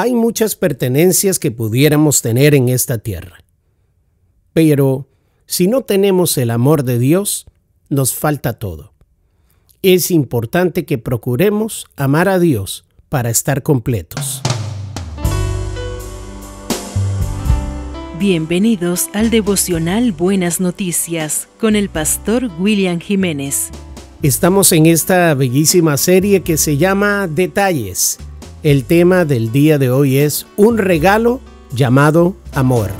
Hay muchas pertenencias que pudiéramos tener en esta tierra. Pero si no tenemos el amor de Dios, nos falta todo. Es importante que procuremos amar a Dios para estar completos. Bienvenidos al devocional Buenas Noticias con el pastor William Jiménez. Estamos en esta bellísima serie que se llama Detalles el tema del día de hoy es un regalo llamado amor.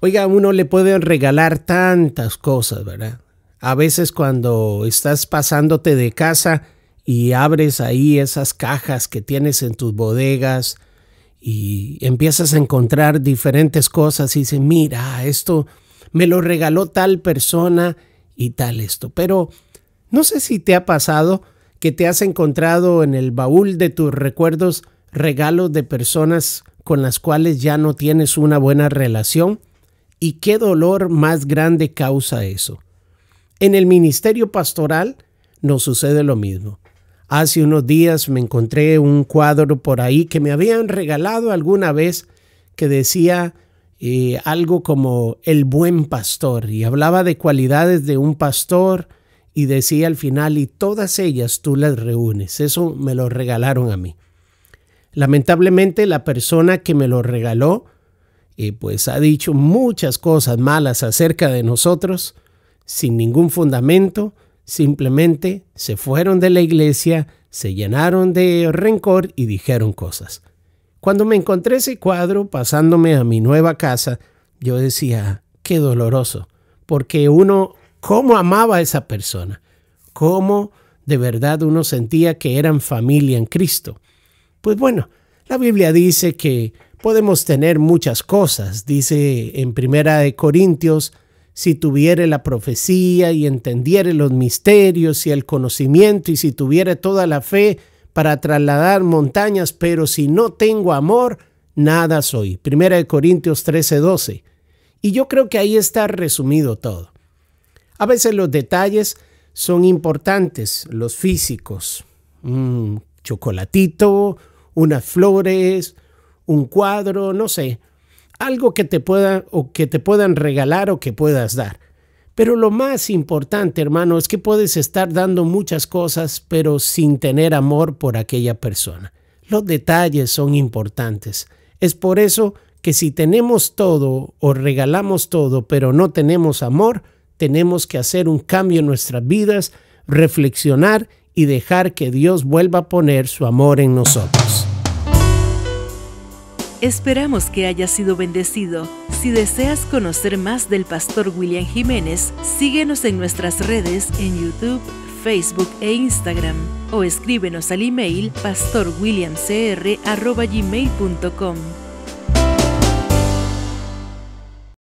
Oiga, a uno le pueden regalar tantas cosas, ¿verdad? A veces cuando estás pasándote de casa y abres ahí esas cajas que tienes en tus bodegas y empiezas a encontrar diferentes cosas y dices, mira, esto me lo regaló tal persona y tal esto. Pero no sé si te ha pasado que te has encontrado en el baúl de tus recuerdos regalos de personas con las cuales ya no tienes una buena relación? ¿Y qué dolor más grande causa eso? En el ministerio pastoral nos sucede lo mismo. Hace unos días me encontré un cuadro por ahí que me habían regalado alguna vez que decía eh, algo como el buen pastor y hablaba de cualidades de un pastor, y decía al final, y todas ellas tú las reúnes. Eso me lo regalaron a mí. Lamentablemente la persona que me lo regaló, eh, pues ha dicho muchas cosas malas acerca de nosotros, sin ningún fundamento, simplemente se fueron de la iglesia, se llenaron de rencor y dijeron cosas. Cuando me encontré ese cuadro pasándome a mi nueva casa, yo decía, qué doloroso, porque uno cómo amaba a esa persona, cómo de verdad uno sentía que eran familia en Cristo. Pues bueno, la Biblia dice que podemos tener muchas cosas, dice en Primera de Corintios, si tuviere la profecía y entendiere los misterios y el conocimiento y si tuviere toda la fe para trasladar montañas, pero si no tengo amor, nada soy. Primera de Corintios 13:12. Y yo creo que ahí está resumido todo. A veces los detalles son importantes, los físicos. Un chocolatito, unas flores, un cuadro, no sé, algo que te pueda o que te puedan regalar o que puedas dar. Pero lo más importante, hermano, es que puedes estar dando muchas cosas, pero sin tener amor por aquella persona. Los detalles son importantes. Es por eso que si tenemos todo o regalamos todo, pero no tenemos amor, tenemos que hacer un cambio en nuestras vidas, reflexionar y dejar que Dios vuelva a poner su amor en nosotros. Esperamos que haya sido bendecido. Si deseas conocer más del pastor William Jiménez, síguenos en nuestras redes en YouTube, Facebook e Instagram o escríbenos al email pastorwilliamcr.gmail.com.